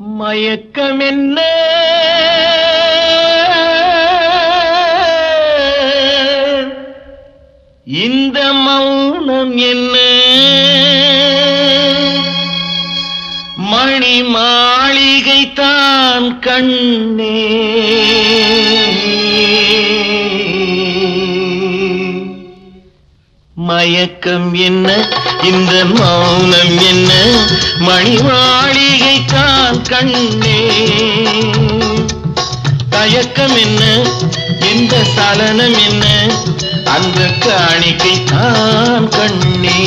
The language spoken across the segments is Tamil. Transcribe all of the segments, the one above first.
மயக்கம் என்ன இந்த மௌனம் என்ன? மணி மாளிகை தான் கண்ணே. மயக்கம் என்ன? இந்த மௌனம் என்ன? மணிமாளிகை கால் கண்ணே. தயக்கம் என்ன? எந்த சலனம் என்ன? அந்த காணிக்கை தான் கண்ணே.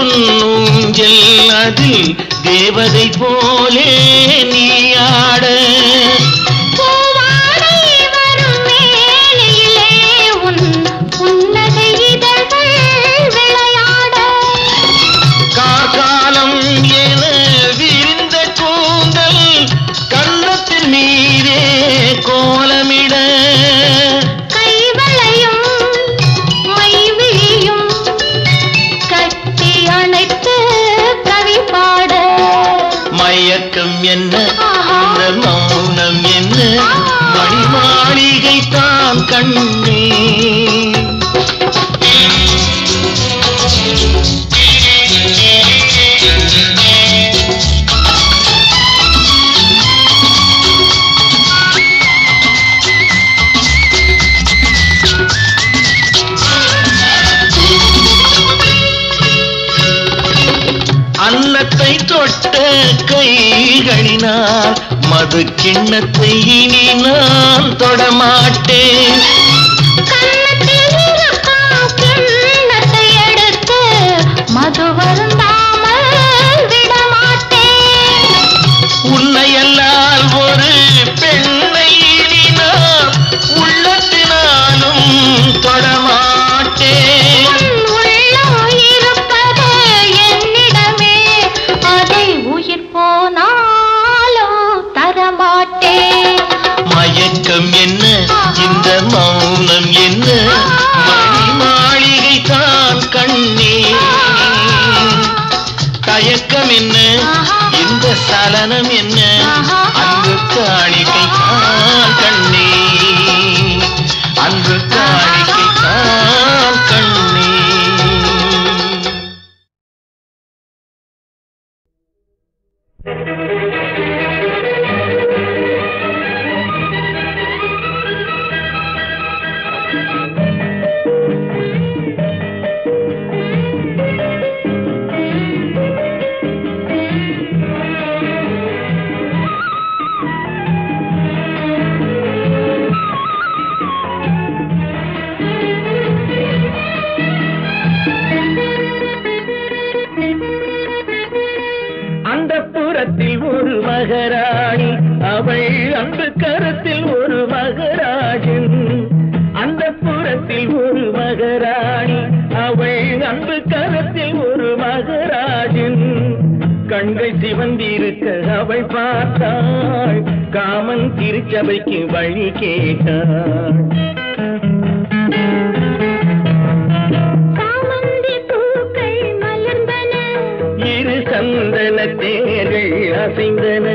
பொன்னூஞ்சல் அதில் தேவதை போலே நீ ஆட அது கிண்ணத்தை இனி நான் தொடமாட்டேன் இரவைக்கு வழி கேட்டாள் இரு சந்தன தேர்கள் அசைந்தன.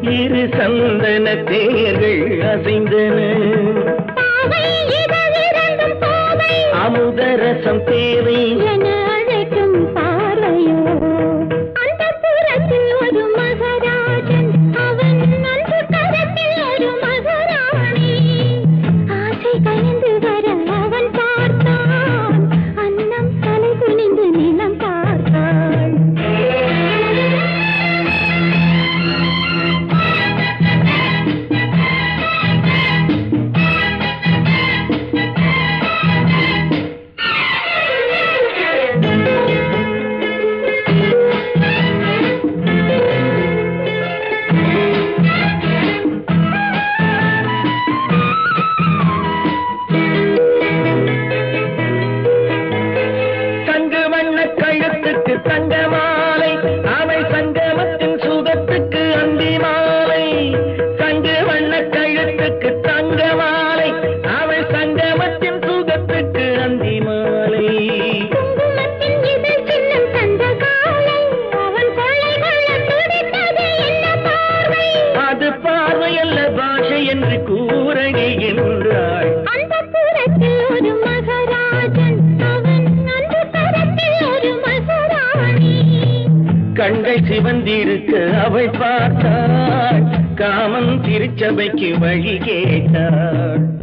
இரு சந்தன தேர்கள் அசைந்தன. அமுதரசம் தேவை. என கங்கை சிவந்திருக்க அவை பார்த்தாள். காமன் திருச்சபைக்கு வழி கேட்டாள்.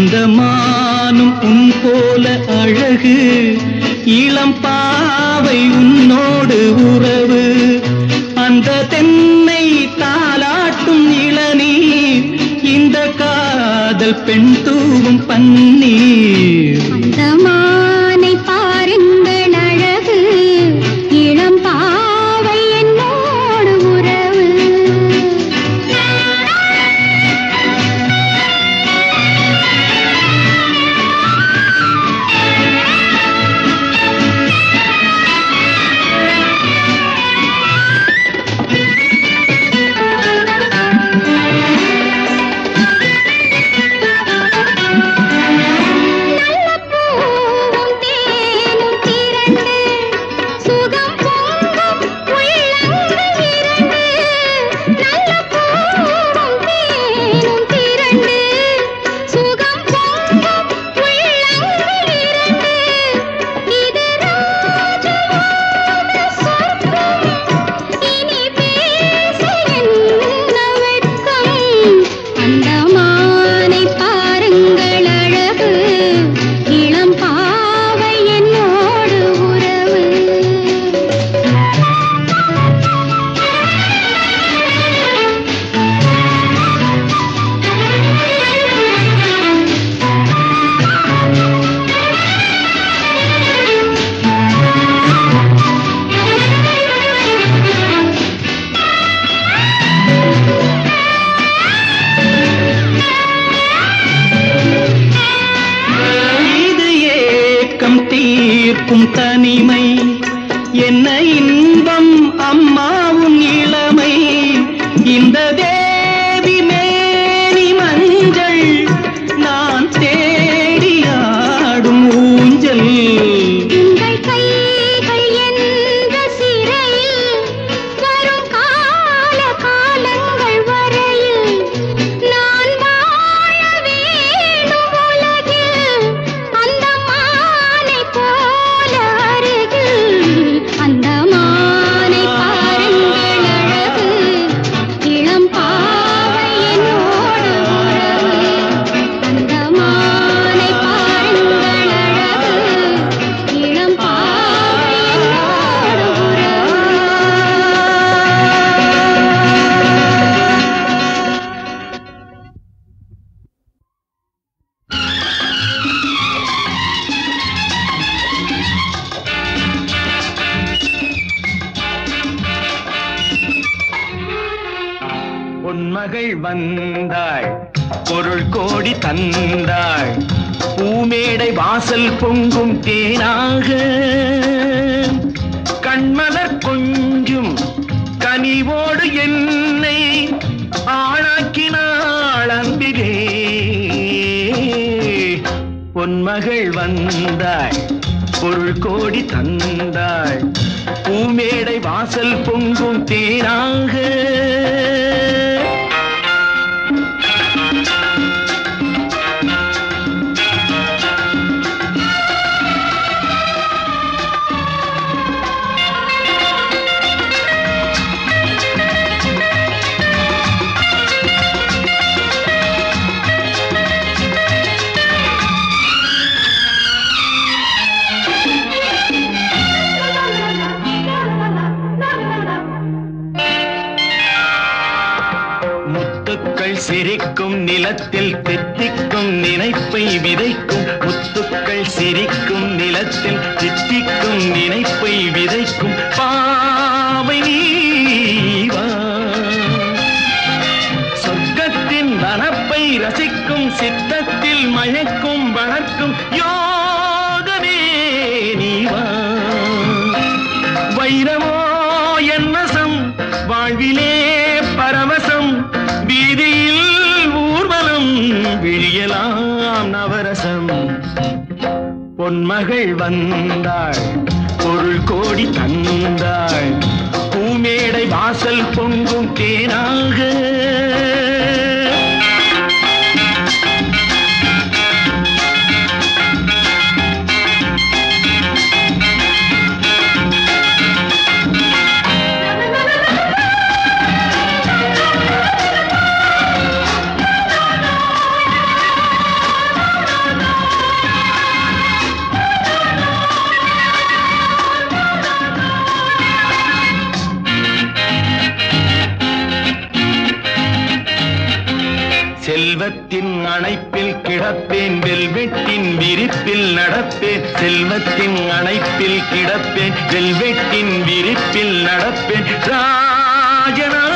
அந்த மானும் உன் போல அழகு இளம் பாவை உன்னோடு உறவு. அந்த தென்னை தாளாட்டும் இளநீர் இந்த காதல் பெண் தூவும் பன்னீர். தனிமை மேடை வாசல் பொங்கும் தேனாக. கண்மலர் கொஞ்சும் கனிவோடு என்னை ஆளாக்கினாள் அன்பிலே. பொன்மகள் வந்தாள் பொருள் கோடி தந்தாள் பூமேடை வாசல் பொங்கும் தேனாக. நிலத்தில் தித்திக்கும் நினைப்பை விதைக்கும் முத்துக்கள் சிரிக்கும் நிலத்தில் தித்திக்கும் நினைப்பை விதைக்கும் பாவை நீவா. சொர்க்கத்தின் வனப்பை ரசிக்கும் சித்தத்தில் மயக்கும் வளர்க்கும் யோ பொன்மகள் வந்தாள் பொருள் கோடி தந்தாள் பூமேடை வாசல் பொங்கும் தேனாக. வெல்வெட்டின் விரிப்பில் நடப்பேன் செல்வத்தின் அணைப்பில் கிடப்பேன் வெல்வெட்டின் விரிப்பில் நடப்பேன். ராஜனா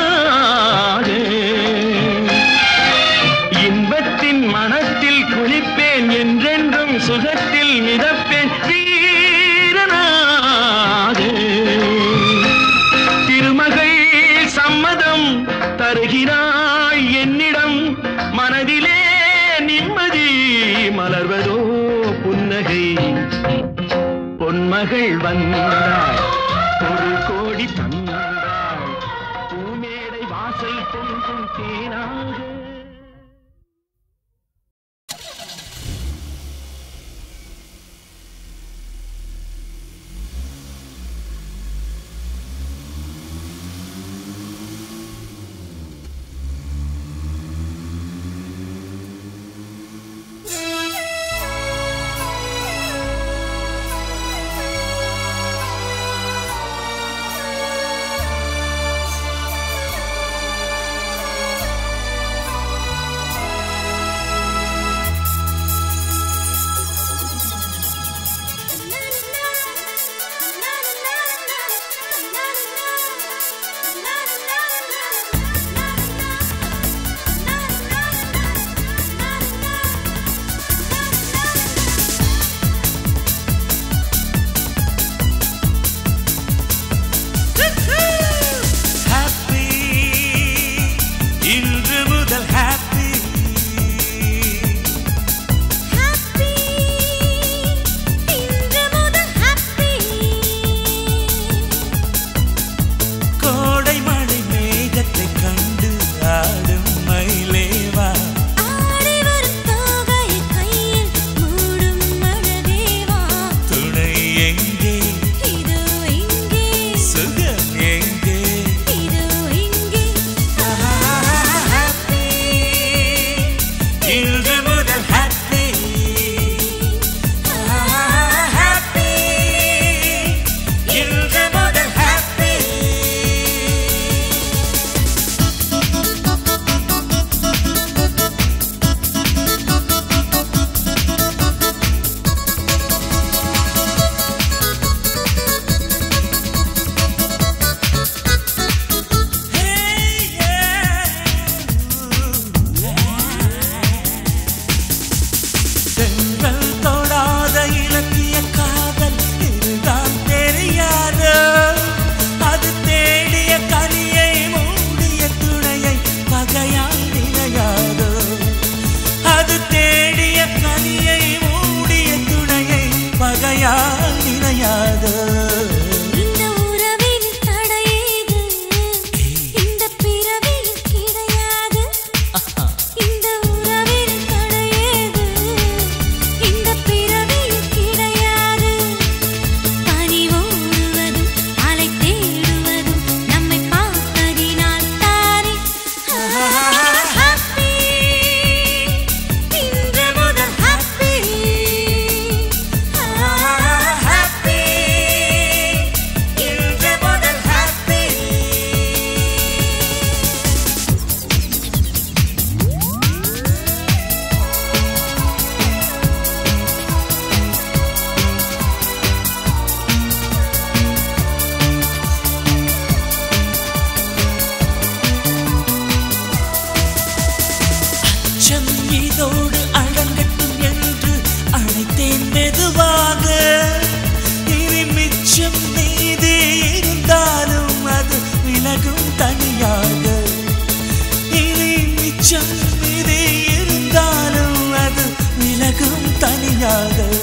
样的